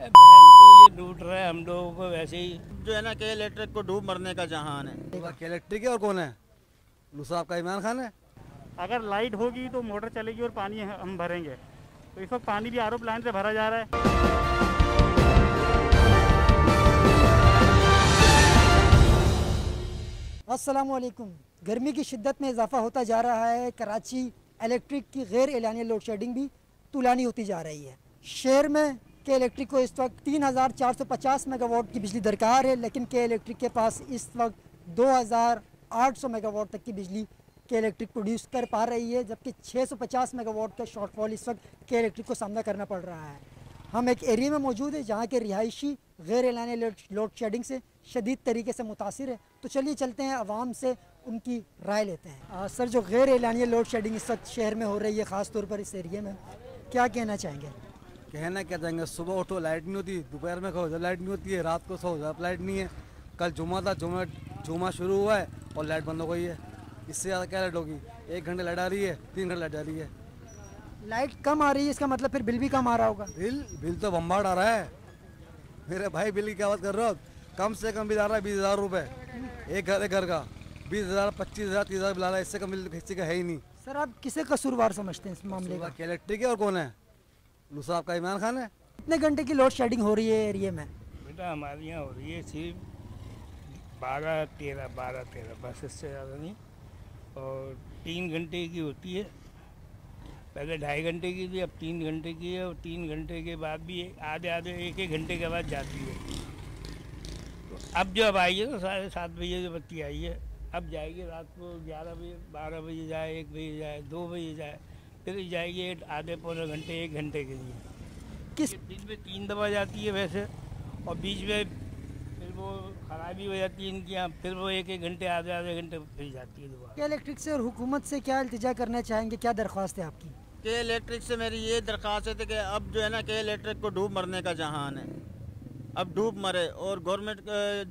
लूट रहे हम लोगों को वैसे ही जो है ना के इलेक्ट्रिक को डूब मरने का जहान है के इलेक्ट्रिक है और कौन है दूसरा आपका इमरान खान है अगर लाइट होगी तो मोटर चलेगी और पानी हम भरेंगे। तो इस वक्त पानी भी आर प्लांट से भरा जा रहा है। असलकुम गर्मी की शिद्दत में इजाफा होता जा रहा है। कराची इलेक्ट्रिक की गैर एलानी लोड शेडिंग भी तुलानी होती जा रही है। शहर में के इलेक्ट्रिक को इस वक्त 3,450 मेगावाट की बिजली दरकार है लेकिन के इलेक्ट्रिक के पास इस वक्त 2,800 मेगावाट तक की बिजली के इलेक्ट्रिक प्रोड्यूस कर पा रही है जबकि 650 मेगावाट का शॉर्टफॉल इस वक्त के इलेक्ट्रिक को सामना करना पड़ रहा है। हम एक एरिया में मौजूद है जहाँ के रिहायशी गैर एलानी लोड शेडिंग से शदीद तरीके से मुतासर है। तो चलिए चलते हैं आवाम से उनकी राय लेते हैं। आ, सर जो गैर एलानी लोड शेडिंग इस वक्त शहर में हो रही है ख़ास तौर पर इस एरिए में क्या कहना चाहेंगे? कहना क्या चाहेंगे? सुबह उठो लाइट नहीं होती दोपहर में खाओ जब लाइट नहीं होती है रात को सो जब लाइट नहीं है कल जुमा था जुमा जुमा शुरू हुआ है और लाइट बंद हो गई है। इससे ज़्यादा क्या लाइट होगी? एक घंटे लाइट आ रही है तीन घंटे लाइट आ रही है। लाइट कम आ रही है इसका मतलब फिर बिल भी कम आ रहा होगा। बिल बिल तो बम्बाट आ रहा है। मेरे भाई बिल की क्या बात कर रहे हो कम से कम बिल आ रहा है बीस हज़ार रुपये एक घर एक घर का। बीस हज़ार पच्चीस हज़ार तीस हज़ार बिल आ रहा है इससे कम बिल किसी का है ही नहीं। सर आप किसे कसूरवार समझते हैं इस मामले का? इलेक्ट्रिक है और कौन है? दूसरा आपका इमरान खान है? कितने घंटे की लोड शेडिंग हो रही है एरिया में। बेटा हमारे यहाँ हो रही है सिर्फ़ बारह तेरह बारह तेरह बस इससे ज़्यादा नहीं। और तीन घंटे की होती है। पहले ढाई घंटे की थी अब तीन घंटे की है और तीन घंटे के बाद भी आधे आधे एक एक घंटे के बाद जाती है। तो अब जब अब आई है तो साढ़े सात बजे जो बत्ती आई है। अब जाएगी रात को ग्यारह बजे बारह बजे जाए एक बजे जाए दो बजे जाए। फिर जाएगी एक आधे पौने घंटे एक घंटे के लिए। किस दिन में तीन दफ़ा जाती है वैसे और बीच में फिर वो खराबी हो जाती है इनकी यहाँ फिर वो एक एक घंटे आधे आधे घंटे फिर जाती है दोबारा क्या इलेक्ट्रिक से और हुकूमत से क्या इल्तिजा करना चाहेंगे? क्या दरख्वास्त है आपकी? के इलेक्ट्रिक से मेरी ये दरख्वास्त है कि अब जो है ना के इलेक्ट्रिक को डूब मरने का जहान है। अब डूब मरे और गवर्नमेंट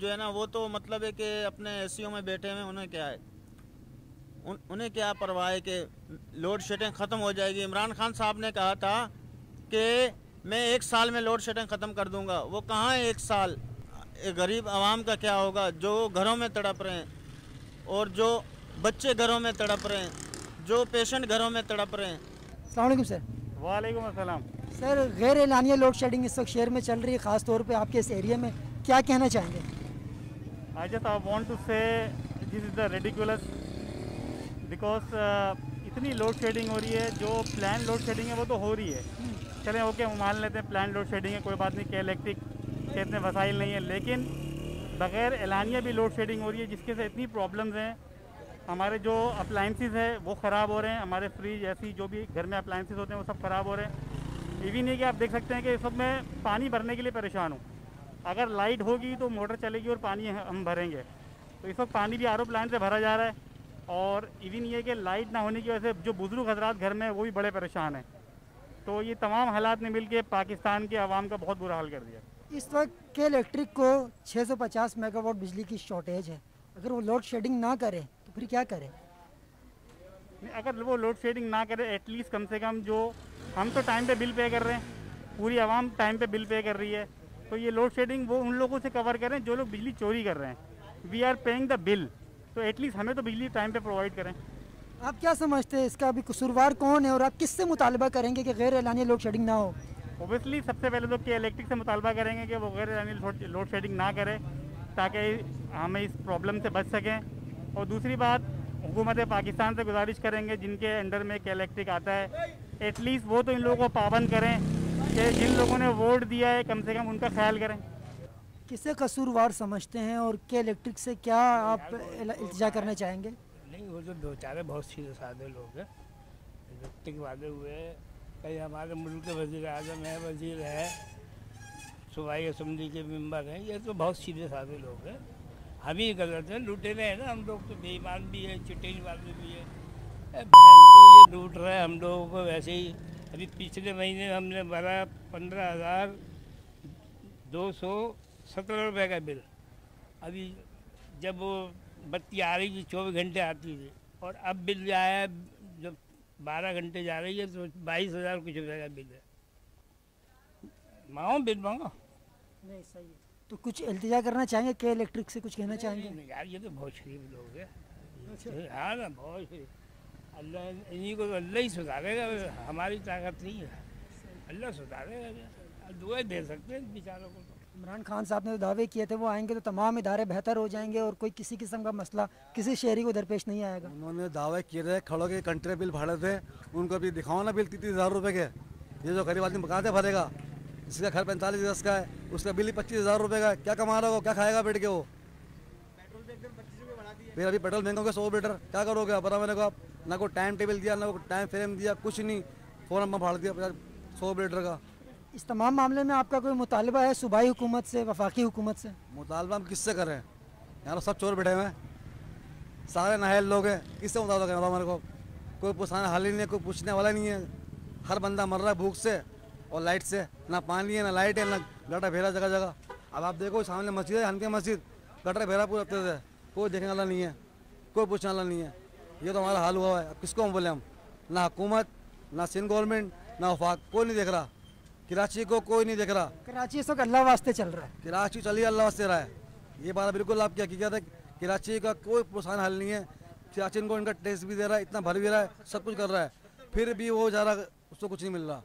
जो है ना वो तो मतलब है कि अपने एसीओ में बैठे हुए उन्हें क्या है? उन, उन्हें क्या परवाह है कि लोड शेडिंग ख़त्म हो जाएगी? इमरान खान साहब ने कहा था कि मैं एक साल में लोड शेडिंग ख़त्म कर दूँगा। वो कहाँ है एक साल? ए, गरीब आवाम का क्या होगा? जो घरों में तड़प रहे हैं और जो बच्चे घरों में तड़प रहे हैं जो पेशेंट घरों में तड़प रहे हैं। अलैक्म सर। वालेकुम अस्सलाम। सर गैर एलानिया लोड शेडिंग इस वक्त शहर में चल रही है ख़ास तौर पे आपके इस एरिया में। क्या कहना चाहेंगे? I just I want to say this is the ridiculous because uh, इतनी लोड शेडिंग हो रही है जो प्लान लोड शेडिंग है वो तो हो रही है। चलें ओके मान लेते हैं प्लान लोड शेडिंग है कोई बात नहीं के इलेक्ट्रिक के इतने वसाइल नहीं है लेकिन बगैर एलानिया भी लोड शेडिंग हो रही है जिसके से इतनी प्रॉब्लम्स हैं हमारे जो अप्लाइंसिस है वो ख़राब हो रहे हैं हमारे फ्रिज ऐसी जो भी घर में अप्लाइंसिस होते हैं वो सब ख़राब हो रहे हैं। ये भी नहीं कि आप देख सकते हैं कि इस वक्त मैं पानी भरने के लिए परेशान हूँ। अगर लाइट होगी तो मोटर चलेगी और पानी हम भरेंगे। तो इस वक्त पानी भी आर प्लांट से भरा जा रहा है। और इवन ये कि लाइट ना होने की वजह से जो बुज़ुर्ग हजरात घर में हैं वो भी बड़े परेशान हैं। तो ये तमाम हालात ने मिल के पाकिस्तान के आवाम का बहुत बुरा हाल कर दिया। इस वक्त के इलेक्ट्रिक को 650 मेगावाट बिजली की शॉर्टेज है। अगर वो लोड शेडिंग ना करे तो फिर क्या करे? नहीं, अगर वो लोड शेडिंग ना करे एटलीस्ट कम से कम जो हम तो टाइम पे बिल पे कर रहे हैं पूरी आवाम टाइम पे बिल पे कर रही है। तो ये लोड शेडिंग वो उन लोगों से कवर करें जो लोग बिजली चोरी कर रहे हैं। We are paying the bill तो एटलीस्ट हमें तो बिजली टाइम पे प्रोवाइड करें। आप क्या समझते हैं? इसका अभी कसूरवार कौन है और आप किससे मुतालबा करेंगे कि गैर एलानिया लोड शेडिंग ना हो? ओबियसली सबसे पहले तो के इलेक्ट्रिक से मुतालबा करेंगे कि वो गैर यानी लोड शेडिंग ना करे ताकि हमें इस प्रॉब्लम से बच सकें। और दूसरी बात हुकूमत पाकिस्तान से गुजारिश करेंगे जिनके अंडर में के इलेक्ट्रिक आता है एटलीस्ट वो तो इन लोगों को पाबंद करें कि जिन लोगों ने वोट दिया है कम से कम उनका ख्याल करें। किसे कसूरवार समझते हैं और के इलेक्ट्रिक से क्या आप इल्तिजा करना चाहेंगे? नहीं वो जो दो चार बहुत सीधे साधे लोग हैं। इलेक्ट्रिक वाले हुए कई हमारे मुल्क के वज़ीर अजम है वज़ीर है। सूबाई असम्बली के मेंबर हैं। ये तो बहुत सीधे साधे लोग हैं। हम ही गलत हैं लुटेरे हैं ना। हम लोग तो बेईमान भी है चिटेरी वाले भी है। बहन तो ये लूट रहे हैं हम लोगों को वैसे ही अभी पिछले महीने हमने भरा पंद्रह हज़ार दो सौ सत्रह रुपये का बिल। अभी जब वो बत्ती आ रही थी चौबीस घंटे आती थी और अब बिल आया जब बारह घंटे जा रही है तो बाईस हज़ार कुछ रुपये का बिल है। माओ बिल मांगो। नहीं सही है। तो कुछ इल्तजा करना चाहेंगे? के इलेक्ट्रिक से कुछ कहना चाहेंगे? नहीं, यार ये तो बहुत शरीफ लोग है। ये- हाँ ना बहुत अल्लाह इन्हीं को तो अल्लाह ही सुधारेगा हमारी ताकत नहीं है। अल्लाह सुधारेगा। दुआ दे सकते हैं बेचारों को तो। इमरान खान साहब ने जो दावे किए थे वो आएँगे तो तमाम इदारे बेहतर हो जाएँगे और कोई किसी किस्म का मसला किसी शहरी को दरपेश नहीं आएगा। उन्होंने दावे किए थे खड़ों के कंट्रे बिल फाड़े थे उनको भी दिखाओ ना बिल तीस हज़ार रुपये के। ये जो गरीब आदमी कहाँ से भरेगा? जिसका घर पैंतालीस हज़ार का है उसका बिल ही पच्चीस हज़ार रुपये का है। क्या कमा रहा हो क्या खाएगा बैठ के वो फिर अभी पेट्रोल महँगा हो गया सौ लीटर क्या करोगे आप? बता मेरे को आप। ना कोई टाइम टेबल दिया ना कोई टाइम फ्रेम दिया कुछ नहीं। फ़ौरन में फाड़ दिया सौ लीटर का। इस तमाम मामले में आपका कोई मुतालबा है सूबाई हुकूमत से, वफाकी हुकूमत से? मुतालबा हम किससे कर करें यहाँ तो सब चोर बैठे हुए हैं। सारे नाहल लोग हैं। किससे मुतालबा करें बताओ मेरे को? कोई पूछाने हाल ही नहीं है, कोई पूछने वाला नहीं है। हर बंदा मर रहा है भूख से और लाइट से। ना पानी है, ना लाइट है, ना गटर फेरा जगह जगह। अब आप देखो, सामने मस्जिद है हनके मस्जिद। गटर फेरा पूरा रखते थे कोई देखने वाला नहीं है, कोई पूछने वाला नहीं है। ये तो हमारा हाल हुआ है। अब किसको हम बोले हम? ना हुकूमत, ना सिंध गवर्नमेंट, ना वफाक। कोई नहीं देख रहा। कराची को कोई नहीं देख रहा। कराची इस वक्त अल्लाह वास्ते चल रहा है। कराची चलिए अल्लाह वास्ते रहा है। ये बात बिल्कुल आपकी हकीकत है। कराची का कोई परेशान हल नहीं है। कराची इनको इनका टेस्ट भी दे रहा है इतना भर भी रहा है सब कुछ कर रहा है। फिर भी वो जा रहा उसको कुछ नहीं मिल रहा।